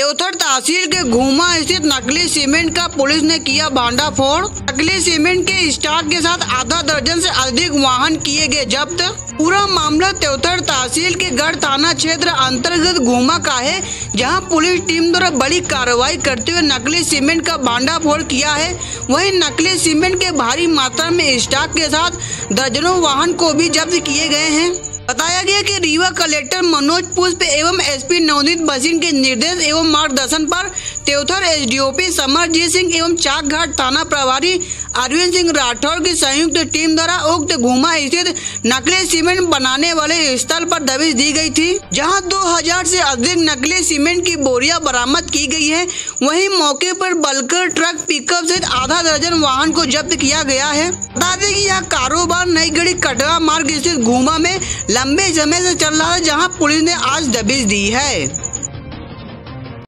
देवथर तहसील के घूमा स्थित नकली सीमेंट का पुलिस ने किया भांडाफोड़ नकली सीमेंट के स्टॉक के साथ आधा दर्जन से अधिक वाहन किए गए जब्त। पूरा मामला त्योथर तहसील के गढ़ थाना क्षेत्र अंतर्गत घूमा का है, जहाँ पुलिस टीम द्वारा बड़ी कार्रवाई करते हुए नकली सीमेंट का भांडाफोड़ किया है। वहीं नकली सीमेंट के भारी मात्रा में स्टॉक के साथ दर्जनों वाहन को भी जब्त किए गए हैं। बताया गया कि रीवा कलेक्टर मनोज पुष्प एवं एसपी नवनीत बसिन के निर्देश एवं मार्गदर्शन पर त्योथर एसडीओपी समरजीत सिंह एवं चाक घाट थाना प्रभारी अरविंद सिंह राठौर की संयुक्त टीम द्वारा उक्त घुमा स्थित नकली सीमेंट बनाने वाले स्थल पर दबिश दी गई थी, जहाँ 2000 से अधिक नकली सीमेंट की बोरिया बरामद की गई है। वहीं मौके पर बल्कर ट्रक पिकअप सहित आधा दर्जन वाहन को जब्त किया गया है। बता दें कि यह कारोबार नई गढ़ी कटरा मार्ग स्थित घूमा में लंबे समय से चल रहा है, जहाँ पुलिस ने आज दबिश दी है।